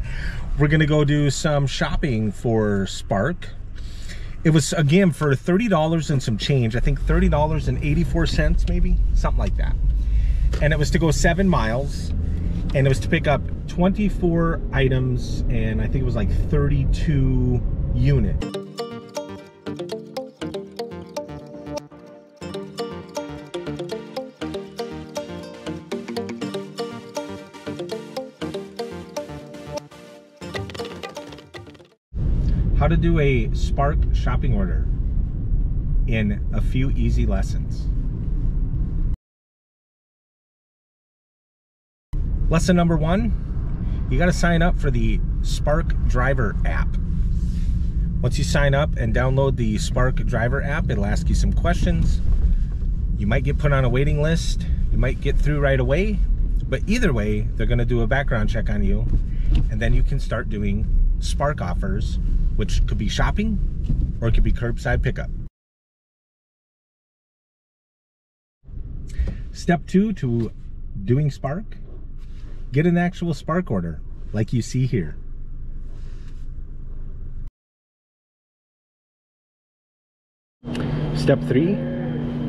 We're gonna go do some shopping for Spark. It was again for $30 and some change. I think $30.84 maybe, something like that. And it was to go seven miles and it was to pick up 24 items and I think it was like 32 units. How to do a Spark shopping order in a few easy lessons. Lesson number one, you got to sign up for the Spark Driver app. Once you sign up and download the Spark Driver app, it'll ask you some questions. You might get put on a waiting list. You might get through right away. But either way, they're going to do a background check on you. And then you can start doing Spark offers which could be shopping or it could be curbside pickup. Step two to doing Spark, get an actual Spark order like you see here. Step three,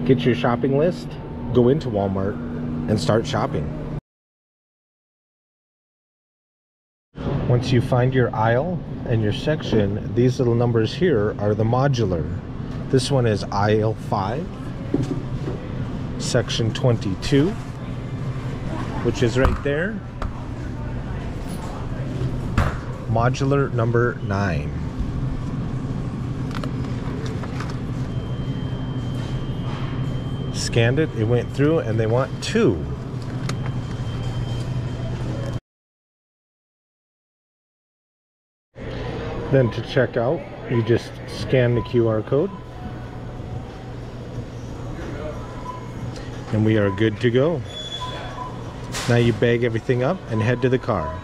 get your shopping list, go into Walmart and start shopping. Once you find your aisle and your section, these little numbers here are the modular. This one is aisle 5, section 22, which is right there. Modular number 9. Scanned it, it went through, and they want two. Then to check out, you just scan the QR code. And we are good to go. Now you bag everything up and head to the car.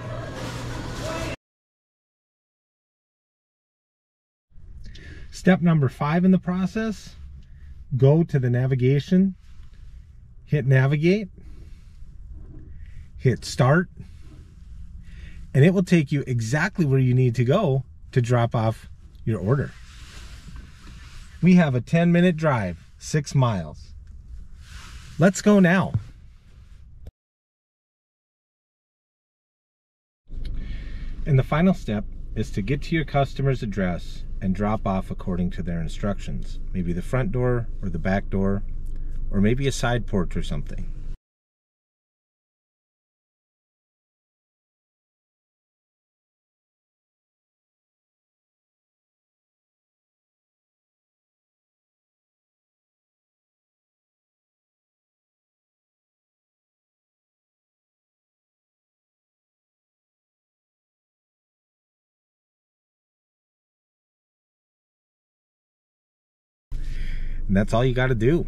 Step number five in the process, go to the navigation, hit navigate, hit start, and it will take you exactly where you need to go to drop off your order. We have a 10 minute drive, six miles. Let's go now. And the final step is to get to your customer's address and drop off according to their instructions. Maybe the front door or the back door, or maybe a side porch or something. And that's all you got to do.